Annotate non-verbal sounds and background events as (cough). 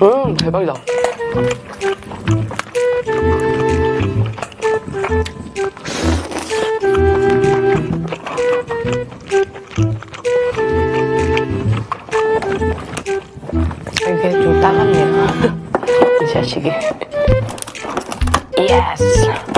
음, 대박이다. 이게 좀 따갑네요. (laughs) 이 자식이. 예스.